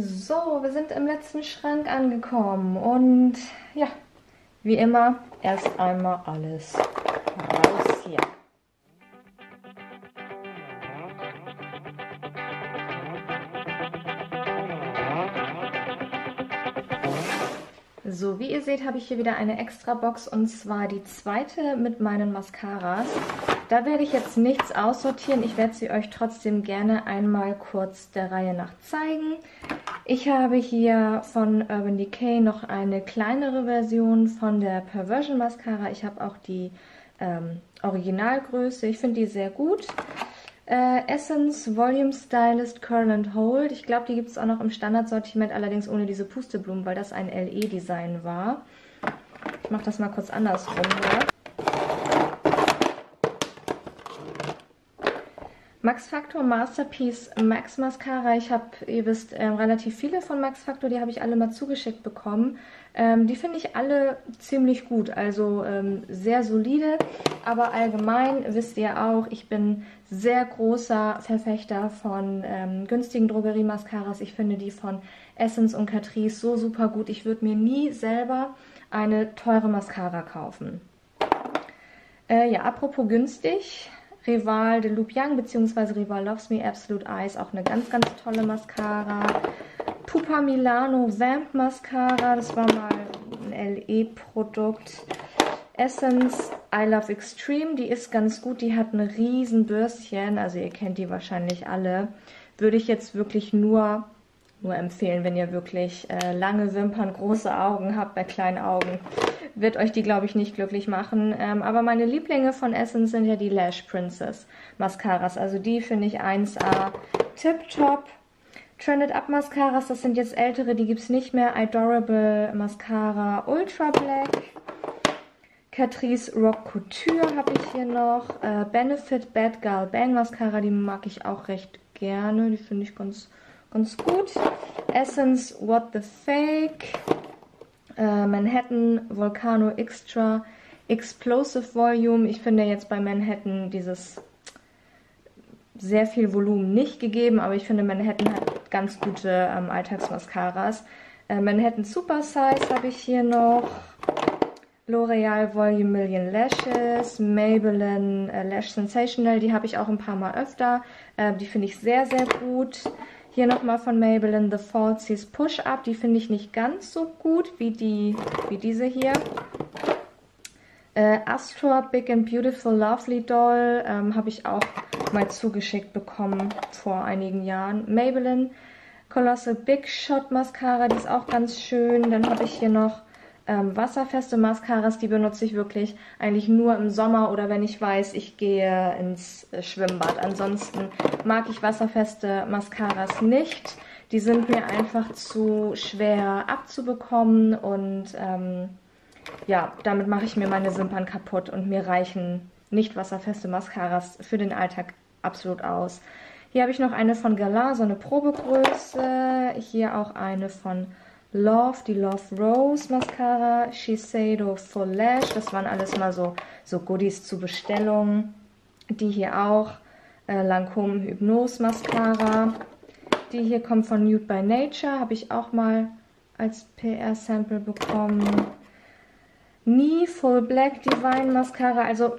So, wir sind im letzten Schrank angekommen und ja, wie immer erst einmal alles raus hier. So, wie ihr seht, habe ich hier wieder eine extra Box und zwar die zweite mit meinen Mascaras. Da werde ich jetzt nichts aussortieren. Ich werde sie euch trotzdem gerne einmal kurz der Reihe nach zeigen. Ich habe hier von Urban Decay noch eine kleinere Version von der Perversion Mascara. Ich habe auch die ähm, Originalgröße. Ich finde die sehr gut. Äh, Essence Volume Stylist Curl and Hold. Ich glaube, die gibt es auch noch im Standardsortiment, allerdings ohne diese Pusteblumen, weil das ein LE-Design war. Ich mache das mal kurz andersrum hier. Max Factor Masterpiece Max Mascara. Ich habe, ihr wisst, ähm, relativ viele von Max Factor. Die habe ich alle mal zugeschickt bekommen. Ähm, die finde ich alle ziemlich gut. Also ähm, sehr solide. Aber allgemein wisst ihr auch, ich bin sehr großer Verfechter von ähm, günstigen Drogerie-Mascaras. Ich finde die von Essence und Catrice so super gut. Ich würde mir nie selber eine teure Mascara kaufen. Äh, ja, apropos günstig. Rival de Lupiang bzw. Rival Loves Me Absolute Eyes, auch eine ganz, ganz tolle Mascara. Pupa Milano Vamp Mascara, das war mal ein LE-Produkt. Essence I Love Extreme, die ist ganz gut, die hat ein riesen Bürstchen, also ihr kennt die wahrscheinlich alle. Würde ich jetzt wirklich nur nur empfehlen, wenn ihr wirklich äh, lange Wimpern, große Augen habt, bei kleinen Augen wird euch die, glaube ich, nicht glücklich machen. Ähm, aber meine Lieblinge von Essence sind ja die Lash Princess Mascaras. Also die finde ich 1A Tip Top. Trended Up Mascaras, das sind jetzt ältere, die gibt es nicht mehr. Adorable Mascara Ultra Black. Catrice Rock Couture habe ich hier noch. Äh, Benefit Bad Girl Bang Mascara, die mag ich auch recht gerne. Die finde ich ganz ganz gut. Essence What the Fake. Äh, Manhattan Volcano Extra Explosive Volume. Ich finde jetzt bei Manhattan dieses sehr viel Volumen nicht gegeben, aber ich finde Manhattan hat ganz gute ähm, Alltagsmascaras. Äh, Manhattan Super Size habe ich hier noch. L'Oreal Volume Million Lashes, Maybelline äh, Lash Sensational, die habe ich auch ein paar Mal öfter. Äh, die finde ich sehr, sehr gut. Hier nochmal von Maybelline The Falsies Push Up. Die finde ich nicht ganz so gut wie, die, wie diese hier. Äh, Astor Big and Beautiful Lovely Doll ähm, habe ich auch mal zugeschickt bekommen vor einigen Jahren. Maybelline Colossal Big Shot Mascara, die ist auch ganz schön. Dann habe ich hier noch ähm, wasserfeste Mascaras, die benutze ich wirklich eigentlich nur im Sommer oder wenn ich weiß, ich gehe ins äh, Schwimmbad. Ansonsten mag ich wasserfeste Mascaras nicht. Die sind mir einfach zu schwer abzubekommen und ähm, ja, damit mache ich mir meine Wimpern kaputt und mir reichen nicht wasserfeste Mascaras für den Alltag absolut aus. Hier habe ich noch eine von Galar, so eine Probegröße. Hier auch eine von Love, die Love Rose Mascara, Shiseido Full Lash, das waren alles mal so, so Goodies zur Bestellung. Die hier auch, äh, Lancome Hypnose Mascara. Die hier kommt von Nude by Nature, habe ich auch mal als PR-Sample bekommen. Nie Full Black Divine Mascara, also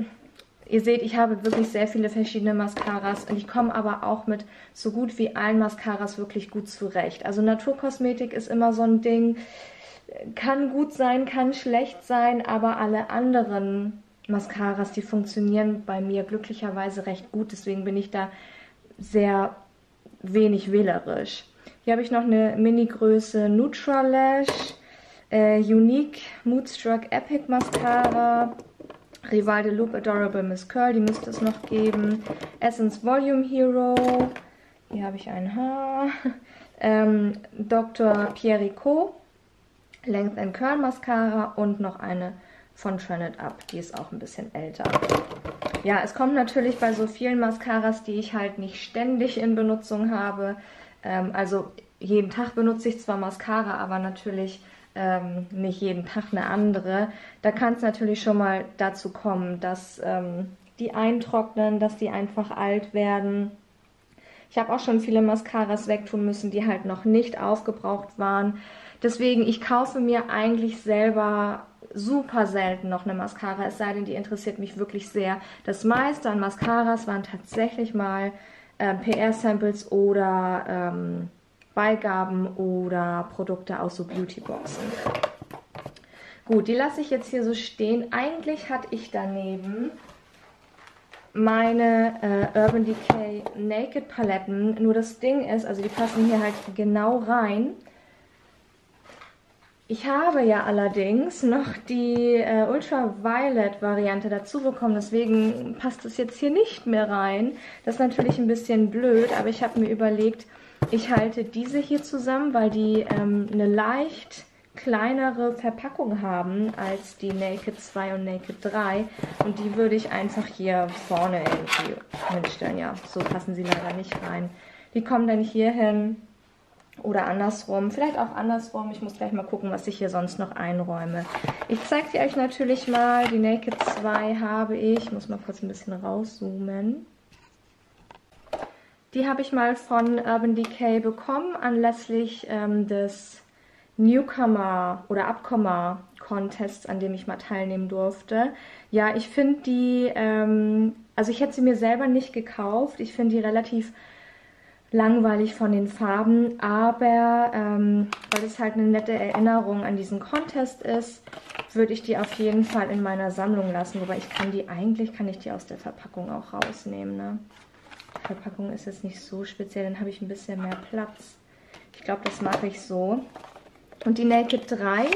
Ihr seht, ich habe wirklich sehr viele verschiedene Mascaras und ich komme aber auch mit so gut wie allen Mascaras wirklich gut zurecht. Also Naturkosmetik ist immer so ein Ding, kann gut sein, kann schlecht sein, aber alle anderen Mascaras, die funktionieren bei mir glücklicherweise recht gut. Deswegen bin ich da sehr wenig wählerisch. Hier habe ich noch eine Mini-Größe Neutral Lash, äh, Unique Moodstruck Epic Mascara, Rival de Loop Adorable Miss Curl, die müsste es noch geben. Essence Volume Hero, hier habe ich ein Haar. Ähm, Dr. Pierre Ricot, Length and Curl Mascara und noch eine von Trend Up, die ist auch ein bisschen älter. Ja, es kommt natürlich bei so vielen Mascaras, die ich halt nicht ständig in Benutzung habe. Ähm, also jeden Tag benutze ich zwar Mascara, aber natürlich ähm, nicht jeden Tag eine andere. Da kann es natürlich schon mal dazu kommen, dass ähm, die eintrocknen, dass die einfach alt werden. Ich habe auch schon viele Mascaras wegtun müssen, die halt noch nicht aufgebraucht waren. Deswegen, ich kaufe mir eigentlich selber super selten noch eine Mascara, es sei denn, die interessiert mich wirklich sehr. Das meiste an Mascaras waren tatsächlich mal äh, PR-Samples oder ähm, Beigaben oder Produkte aus so Beautyboxen. Gut, die lasse ich jetzt hier so stehen. Eigentlich hatte ich daneben meine äh, Urban Decay Naked Paletten. Nur das Ding ist, also die passen hier halt genau rein. Ich habe ja allerdings noch die äh, Ultraviolet Variante dazu bekommen, deswegen passt es jetzt hier nicht mehr rein. Das ist natürlich ein bisschen blöd, aber ich habe mir überlegt, ich halte diese hier zusammen, weil die ähm, eine leicht kleinere Verpackung haben als die Naked 2 und Naked 3 und die würde ich einfach hier vorne irgendwie hinstellen. Ja, so passen sie leider nicht rein. Die kommen dann hier hin oder andersrum, vielleicht auch andersrum. Ich muss gleich mal gucken, was ich hier sonst noch einräume. Ich zeige sie euch natürlich mal. Die Naked 2 habe ich. Ich muss mal kurz ein bisschen rauszoomen. Die habe ich mal von Urban Decay bekommen, anlässlich ähm, des Newcomer oder Abkommer Contests, an dem ich mal teilnehmen durfte. Ja, ich finde die, ähm, also ich hätte sie mir selber nicht gekauft. Ich finde die relativ langweilig von den Farben, aber ähm, weil es halt eine nette Erinnerung an diesen Contest ist, würde ich die auf jeden Fall in meiner Sammlung lassen. Wobei ich kann die, eigentlich kann ich die aus der Verpackung auch rausnehmen. Ne? Verpackung ist jetzt nicht so speziell, dann habe ich ein bisschen mehr Platz. Ich glaube, das mache ich so. Und die Naked 3,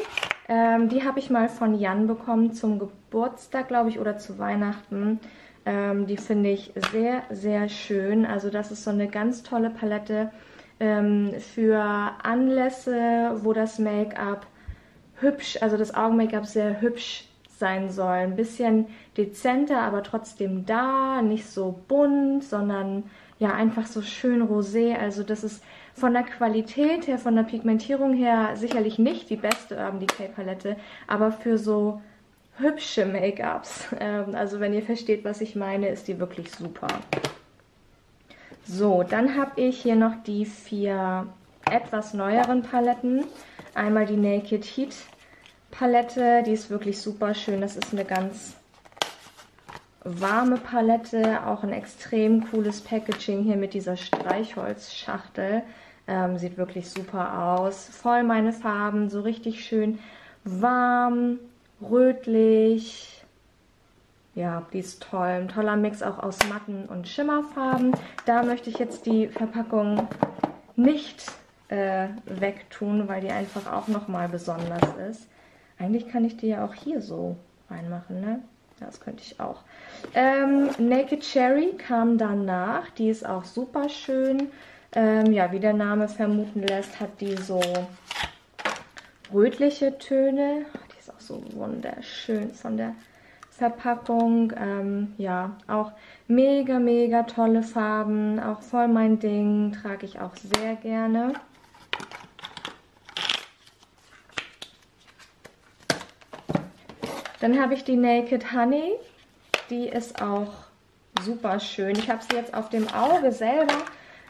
ähm, die habe ich mal von Jan bekommen zum Geburtstag, glaube ich, oder zu Weihnachten. Ähm, die finde ich sehr, sehr schön. Also das ist so eine ganz tolle Palette ähm, für Anlässe, wo das Make-up hübsch, also das Augen-Make-up sehr hübsch sein soll. Ein bisschen dezenter, aber trotzdem da, nicht so bunt, sondern ja einfach so schön rosé. Also das ist von der Qualität her, von der Pigmentierung her sicherlich nicht die beste Urban Decay Palette, aber für so hübsche Make-ups. Ähm, also wenn ihr versteht, was ich meine, ist die wirklich super. So, dann habe ich hier noch die vier etwas neueren Paletten. Einmal die Naked Heat Palette, die ist wirklich super schön. Das ist eine ganz warme Palette, auch ein extrem cooles Packaging hier mit dieser Streichholzschachtel. Ähm, sieht wirklich super aus. Voll meine Farben, so richtig schön warm, rötlich. Ja, die ist toll. Ein toller Mix auch aus Matten und Schimmerfarben. Da möchte ich jetzt die Verpackung nicht äh, wegtun, weil die einfach auch nochmal besonders ist. Eigentlich kann ich die ja auch hier so reinmachen, ne? Das könnte ich auch. Ähm, Naked Cherry kam danach. Die ist auch super schön. Ähm, ja, wie der Name vermuten lässt, hat die so rötliche Töne ist auch so wunderschön von der Verpackung. Ähm, ja, auch mega, mega tolle Farben. Auch voll mein Ding. Trage ich auch sehr gerne. Dann habe ich die Naked Honey. Die ist auch super schön. Ich habe sie jetzt auf dem Auge selber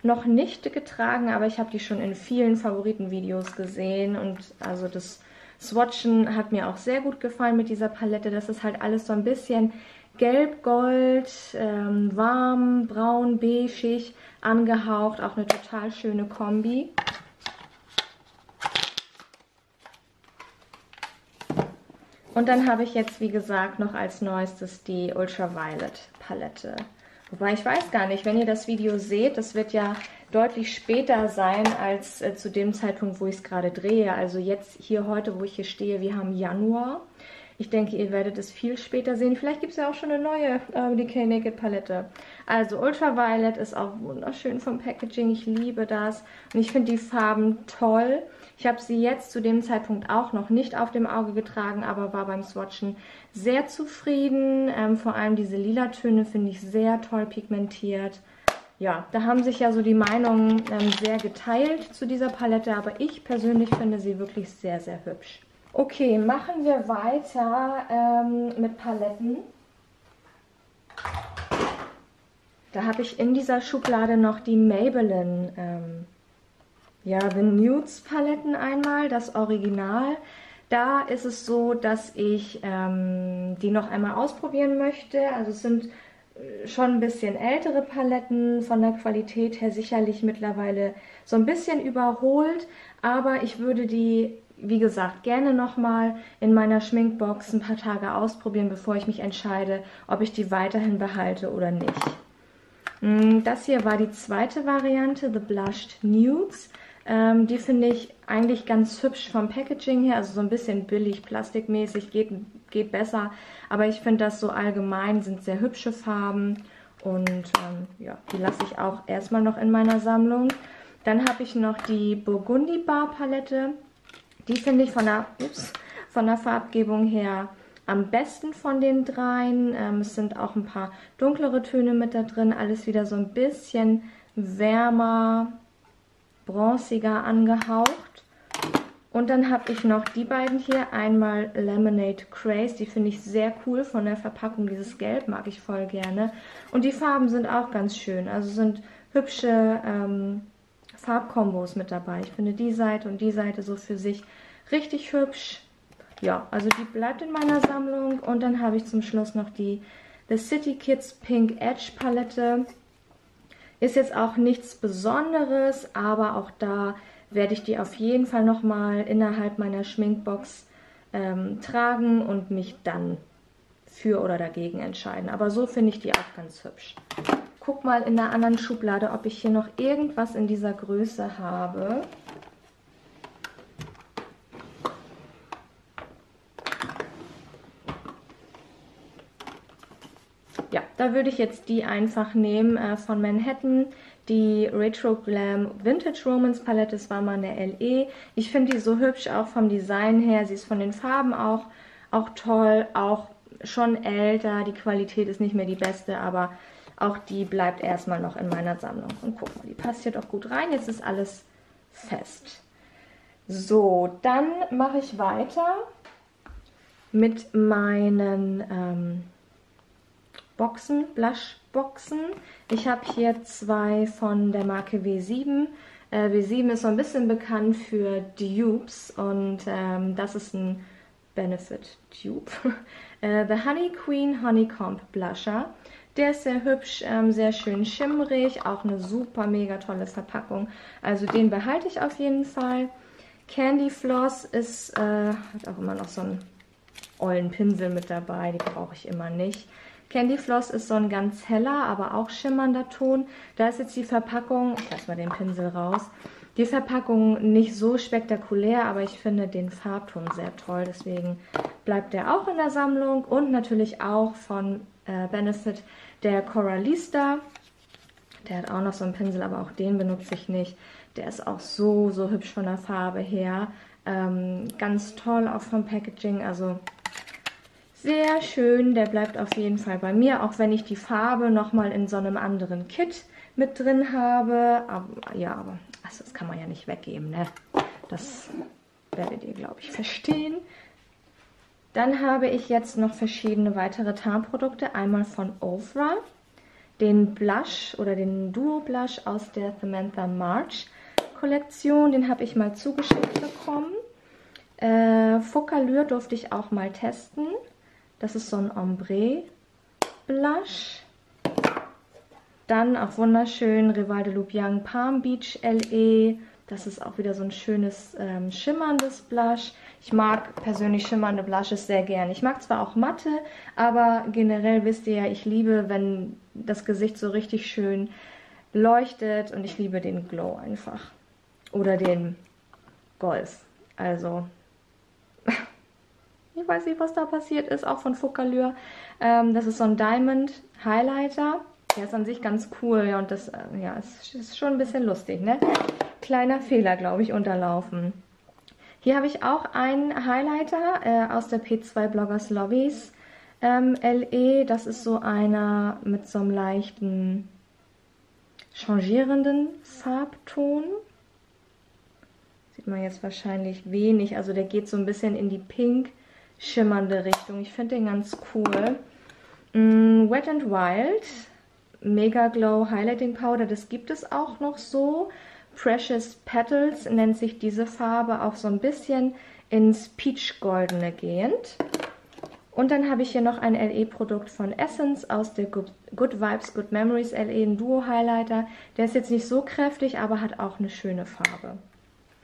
noch nicht getragen, aber ich habe die schon in vielen Favoritenvideos gesehen und also das Swatchen hat mir auch sehr gut gefallen mit dieser Palette. Das ist halt alles so ein bisschen gelb-gold, ähm, warm, braun, beigig angehaucht. Auch eine total schöne Kombi. Und dann habe ich jetzt, wie gesagt, noch als neuestes die Ultraviolet Palette. Wobei ich weiß gar nicht, wenn ihr das Video seht, das wird ja deutlich später sein als äh, zu dem Zeitpunkt, wo ich es gerade drehe. Also jetzt hier heute, wo ich hier stehe, wir haben Januar. Ich denke, ihr werdet es viel später sehen. Vielleicht gibt es ja auch schon eine neue äh, Decay Naked Palette. Also Ultraviolet ist auch wunderschön vom Packaging. Ich liebe das. Und ich finde die Farben toll. Ich habe sie jetzt zu dem Zeitpunkt auch noch nicht auf dem Auge getragen, aber war beim Swatchen sehr zufrieden. Ähm, vor allem diese lila Töne finde ich sehr toll pigmentiert ja, da haben sich ja so die Meinungen ähm, sehr geteilt zu dieser Palette, aber ich persönlich finde sie wirklich sehr, sehr hübsch. Okay, machen wir weiter ähm, mit Paletten. Da habe ich in dieser Schublade noch die Maybelline, ähm, ja, The Nudes Paletten einmal, das Original. Da ist es so, dass ich ähm, die noch einmal ausprobieren möchte. Also es sind äh, schon ein bisschen ältere Paletten, von der Qualität her sicherlich mittlerweile so ein bisschen überholt, aber ich würde die, wie gesagt, gerne nochmal in meiner Schminkbox ein paar Tage ausprobieren, bevor ich mich entscheide, ob ich die weiterhin behalte oder nicht. Mm, das hier war die zweite Variante, The Blushed Nudes. Ähm, die finde ich eigentlich ganz hübsch vom Packaging her, also so ein bisschen billig, plastikmäßig, geht, geht besser. Aber ich finde das so allgemein, sind sehr hübsche Farben und ähm, ja, die lasse ich auch erstmal noch in meiner Sammlung. Dann habe ich noch die Burgundy Bar Palette. Die finde ich von der, ups, von der Farbgebung her am besten von den dreien. Ähm, es sind auch ein paar dunklere Töne mit da drin. Alles wieder so ein bisschen wärmer, bronziger angehaucht. Und dann habe ich noch die beiden hier. Einmal Lemonade Craze, die finde ich sehr cool von der Verpackung. Dieses Gelb mag ich voll gerne. Und die Farben sind auch ganz schön. Also sind hübsche ähm, Farbkombos mit dabei. Ich finde die Seite und die Seite so für sich richtig hübsch ja, also die bleibt in meiner Sammlung. Und dann habe ich zum Schluss noch die The City Kids Pink Edge Palette. Ist jetzt auch nichts Besonderes, aber auch da werde ich die auf jeden Fall nochmal innerhalb meiner Schminkbox ähm, tragen und mich dann für oder dagegen entscheiden. Aber so finde ich die auch ganz hübsch. Guck mal in der anderen Schublade, ob ich hier noch irgendwas in dieser Größe habe. ja, da würde ich jetzt die einfach nehmen äh, von Manhattan. Die Retro Glam Vintage Romance Palette, das war mal eine LE. Ich finde die so hübsch, auch vom Design her. Sie ist von den Farben auch, auch toll, auch schon älter. Die Qualität ist nicht mehr die beste, aber auch die bleibt erstmal noch in meiner Sammlung. Und guck mal, die passt hier doch gut rein. Jetzt ist alles fest. So, dann mache ich weiter mit meinen ähm, Boxen, Blushboxen. Ich habe hier zwei von der Marke W7. Äh, W7 ist so ein bisschen bekannt für Dupes und ähm, das ist ein Benefit Dupe. äh, The Honey Queen Honeycomb Blusher. Der ist sehr hübsch, ähm, sehr schön schimmrig, auch eine super mega tolle Verpackung. Also den behalte ich auf jeden Fall. Candy Floss ist, äh, hat auch immer noch so einen ollen Pinsel mit dabei, die brauche ich immer nicht. Candy Floss ist so ein ganz heller, aber auch schimmernder Ton. Da ist jetzt die Verpackung, ich lasse mal den Pinsel raus, die Verpackung nicht so spektakulär, aber ich finde den Farbton sehr toll. Deswegen bleibt der auch in der Sammlung und natürlich auch von äh, Benefit der Coralista. Der hat auch noch so einen Pinsel, aber auch den benutze ich nicht. Der ist auch so, so hübsch von der Farbe her. Ähm, ganz toll auch vom Packaging, also sehr schön, der bleibt auf jeden Fall bei mir, auch wenn ich die Farbe nochmal in so einem anderen Kit mit drin habe. Aber, ja, aber also das kann man ja nicht weggeben, ne? Das werdet ihr, glaube ich, verstehen. Dann habe ich jetzt noch verschiedene weitere Tarnprodukte. Einmal von Ofra, den Blush oder den Duo Blush aus der Samantha March Kollektion. Den habe ich mal zugeschickt bekommen. Äh, Focalure durfte ich auch mal testen. Das ist so ein Ombre Blush. Dann auch wunderschön Rival de Lubiang Palm Beach LE. Das ist auch wieder so ein schönes ähm, schimmerndes Blush. Ich mag persönlich schimmernde Blushes sehr gern. Ich mag zwar auch matte, aber generell wisst ihr ja, ich liebe, wenn das Gesicht so richtig schön leuchtet und ich liebe den Glow einfach. Oder den Golf. Also ich weiß nicht, was da passiert ist, auch von Focalure. Ähm, das ist so ein Diamond Highlighter. Der ist an sich ganz cool ja, und das äh, ja, ist, ist schon ein bisschen lustig, ne? Kleiner Fehler, glaube ich, unterlaufen. Hier habe ich auch einen Highlighter äh, aus der P2 Bloggers Lobbys ähm, LE. Das ist so einer mit so einem leichten changierenden Farbton. Sieht man jetzt wahrscheinlich wenig. Also der geht so ein bisschen in die Pink- schimmernde Richtung. Ich finde den ganz cool. Mm, Wet and Wild Mega Glow Highlighting Powder. Das gibt es auch noch so. Precious Petals nennt sich diese Farbe auch so ein bisschen ins Peach-Goldene gehend. Und dann habe ich hier noch ein LE-Produkt von Essence aus der Good, Good Vibes, Good Memories LE, ein Duo-Highlighter. Der ist jetzt nicht so kräftig, aber hat auch eine schöne Farbe.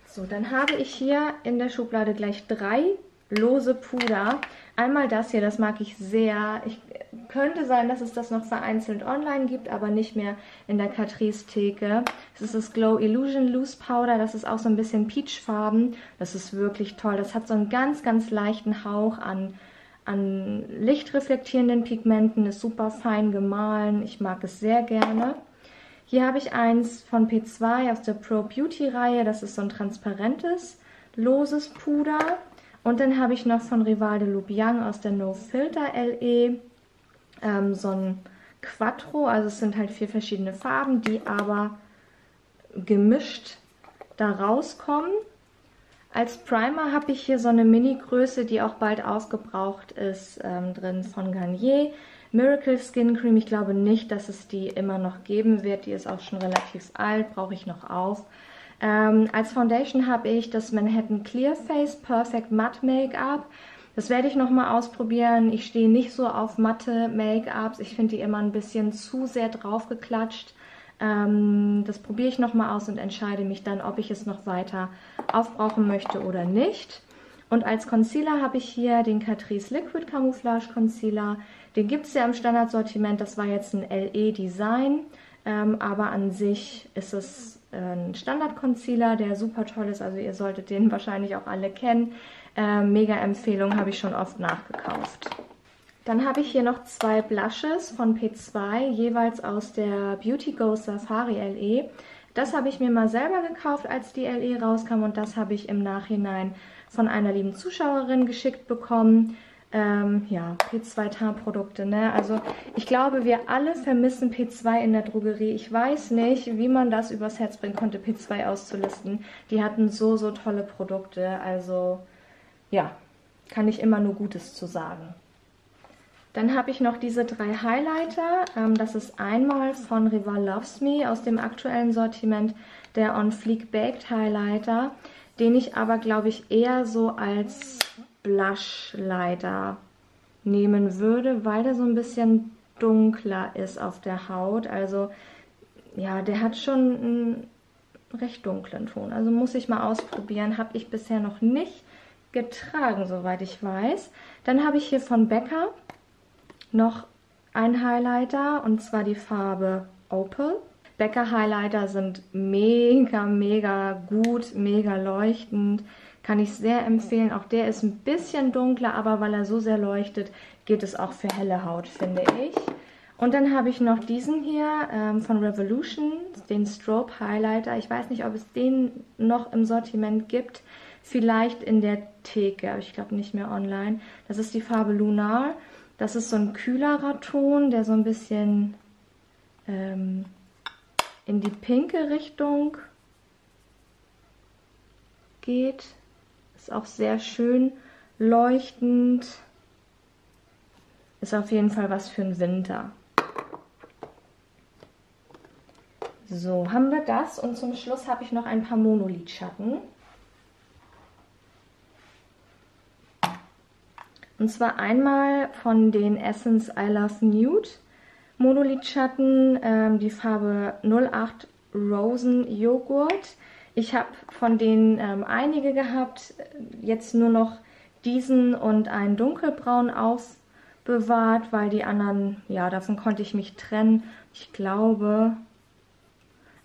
So, dann habe ich hier in der Schublade gleich drei lose Puder. Einmal das hier, das mag ich sehr. Ich, könnte sein, dass es das noch vereinzelt online gibt, aber nicht mehr in der Catrice Theke. Das ist das Glow Illusion Loose Powder. Das ist auch so ein bisschen peachfarben. Das ist wirklich toll. Das hat so einen ganz, ganz leichten Hauch an an lichtreflektierenden Pigmenten, ist super fein gemahlen. Ich mag es sehr gerne. Hier habe ich eins von P2 aus der Pro Beauty Reihe. Das ist so ein transparentes, loses Puder. Und dann habe ich noch von Rival de Lubiang aus der No Filter LE ähm, so ein Quattro. Also es sind halt vier verschiedene Farben, die aber gemischt da rauskommen. Als Primer habe ich hier so eine Mini-Größe, die auch bald aufgebraucht ist, ähm, drin von Garnier. Miracle Skin Cream, ich glaube nicht, dass es die immer noch geben wird. Die ist auch schon relativ alt, brauche ich noch auf. Ähm, als Foundation habe ich das Manhattan Clear Face Perfect Matte Make-up. Das werde ich nochmal ausprobieren. Ich stehe nicht so auf matte Make-ups. Ich finde die immer ein bisschen zu sehr draufgeklatscht. Ähm, das probiere ich nochmal aus und entscheide mich dann, ob ich es noch weiter aufbrauchen möchte oder nicht. Und als Concealer habe ich hier den Catrice Liquid Camouflage Concealer. Den gibt es ja im Standardsortiment. Das war jetzt ein LE Design. Ähm, aber an sich ist es ein Standard-Concealer, der super toll ist. Also ihr solltet den wahrscheinlich auch alle kennen. Ähm, mega Empfehlung, habe ich schon oft nachgekauft. Dann habe ich hier noch zwei Blushes von P2, jeweils aus der Beauty Go Safari LE. Das habe ich mir mal selber gekauft, als die LE rauskam und das habe ich im Nachhinein von einer lieben Zuschauerin geschickt bekommen. Ähm, ja, P2-Tarnprodukte, ne? Also ich glaube, wir alle vermissen P2 in der Drogerie. Ich weiß nicht, wie man das übers Herz bringen konnte, P2 auszulisten. Die hatten so, so tolle Produkte. Also ja, kann ich immer nur Gutes zu sagen. Dann habe ich noch diese drei Highlighter. Ähm, das ist einmal von Rival Loves Me aus dem aktuellen Sortiment der On Fleek Baked Highlighter, den ich aber, glaube ich, eher so als Blushlighter nehmen würde, weil der so ein bisschen dunkler ist auf der Haut. Also ja, der hat schon einen recht dunklen Ton. Also muss ich mal ausprobieren. Habe ich bisher noch nicht getragen, soweit ich weiß. Dann habe ich hier von Becca noch ein Highlighter und zwar die Farbe Opal. Becker Highlighter sind mega, mega gut, mega leuchtend. Kann ich sehr empfehlen. Auch der ist ein bisschen dunkler, aber weil er so sehr leuchtet, geht es auch für helle Haut, finde ich. Und dann habe ich noch diesen hier ähm, von Revolution, den Strobe Highlighter. Ich weiß nicht, ob es den noch im Sortiment gibt. Vielleicht in der Theke, aber ich glaube nicht mehr online. Das ist die Farbe Lunar. Das ist so ein kühlerer Ton, der so ein bisschen ähm, in die pinke Richtung geht. Ist auch sehr schön leuchtend. Ist auf jeden Fall was für den Winter. So, haben wir das. Und zum Schluss habe ich noch ein paar Monolidschatten. Und zwar einmal von den Essence I Love Nude Monolidschatten, ähm, die Farbe 08 Rosen Joghurt. Ich habe von denen ähm, einige gehabt, jetzt nur noch diesen und einen dunkelbraun aufbewahrt, weil die anderen, ja, davon konnte ich mich trennen. Ich glaube,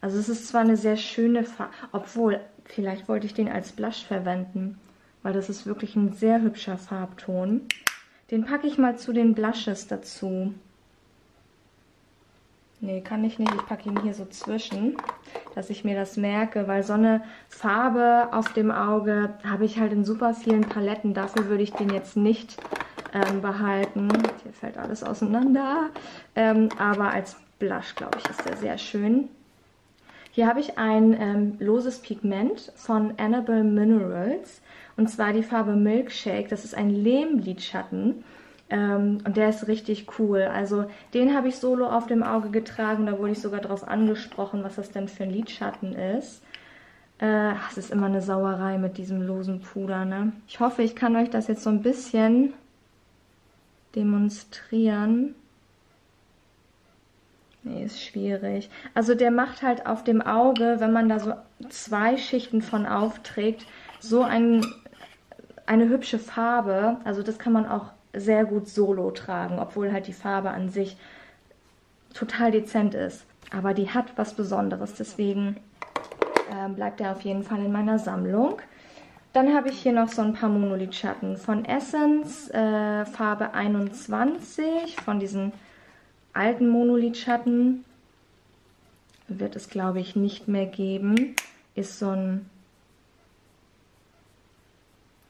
also es ist zwar eine sehr schöne Farbe, obwohl, vielleicht wollte ich den als Blush verwenden weil das ist wirklich ein sehr hübscher Farbton. Den packe ich mal zu den Blushes dazu. Nee, kann ich nicht. Ich packe ihn hier so zwischen, dass ich mir das merke, weil so eine Farbe auf dem Auge habe ich halt in super vielen Paletten. Dafür würde ich den jetzt nicht ähm, behalten. Hier fällt alles auseinander. Ähm, aber als Blush, glaube ich, ist der sehr schön. Hier habe ich ein ähm, loses Pigment von Annabelle Minerals. Und zwar die Farbe Milkshake. Das ist ein Lehmlidschatten. Ähm, und der ist richtig cool. Also den habe ich solo auf dem Auge getragen. Da wurde ich sogar darauf angesprochen, was das denn für ein Lidschatten ist. Äh, es ist immer eine Sauerei mit diesem losen Puder, ne? Ich hoffe, ich kann euch das jetzt so ein bisschen demonstrieren. Nee, ist schwierig. Also der macht halt auf dem Auge, wenn man da so zwei Schichten von aufträgt, so ein, eine hübsche Farbe. Also das kann man auch sehr gut solo tragen, obwohl halt die Farbe an sich total dezent ist. Aber die hat was Besonderes, deswegen äh, bleibt er auf jeden Fall in meiner Sammlung. Dann habe ich hier noch so ein paar Monolidschatten von Essence, äh, Farbe 21, von diesen alten Monolidschatten wird es, glaube ich, nicht mehr geben. Ist so ein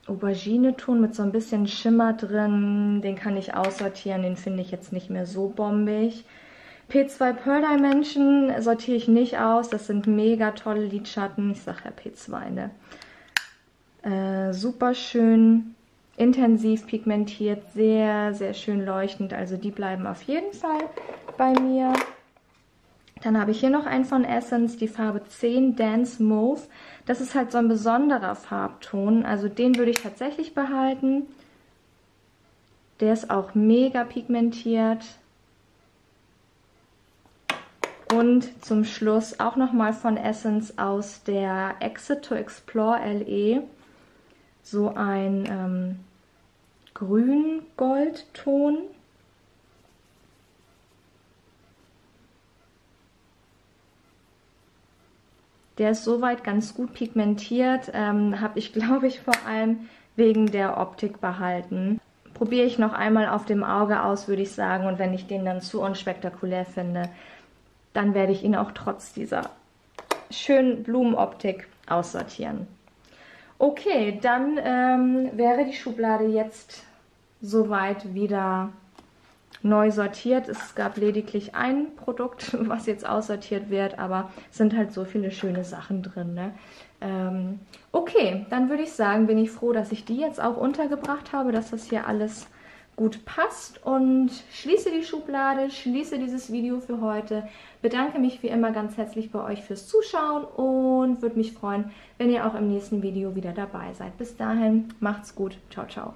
Aubergine-Ton mit so ein bisschen Schimmer drin. Den kann ich aussortieren, den finde ich jetzt nicht mehr so bombig. P2 Pearl Dimension sortiere ich nicht aus. Das sind mega tolle Lidschatten. Ich sage ja P2, ne? Äh, super schön intensiv pigmentiert, sehr, sehr schön leuchtend. Also die bleiben auf jeden Fall bei mir. Dann habe ich hier noch einen von Essence, die Farbe 10 Dance Mauve. Das ist halt so ein besonderer Farbton, also den würde ich tatsächlich behalten. Der ist auch mega pigmentiert. Und zum Schluss auch nochmal von Essence aus der Exit to Explore LE so ein ähm, grün-goldton. Der ist soweit ganz gut pigmentiert, ähm, habe ich glaube ich vor allem wegen der Optik behalten. Probiere ich noch einmal auf dem Auge aus, würde ich sagen. Und wenn ich den dann zu unspektakulär finde, dann werde ich ihn auch trotz dieser schönen Blumenoptik aussortieren. Okay, dann ähm, wäre die Schublade jetzt soweit wieder neu sortiert. Es gab lediglich ein Produkt, was jetzt aussortiert wird, aber es sind halt so viele schöne Sachen drin. Ne? Ähm, okay, dann würde ich sagen, bin ich froh, dass ich die jetzt auch untergebracht habe, dass das hier alles gut passt und schließe die Schublade, schließe dieses Video für heute. Bedanke mich wie immer ganz herzlich bei euch fürs Zuschauen und würde mich freuen, wenn ihr auch im nächsten Video wieder dabei seid. Bis dahin, macht's gut. Ciao, ciao.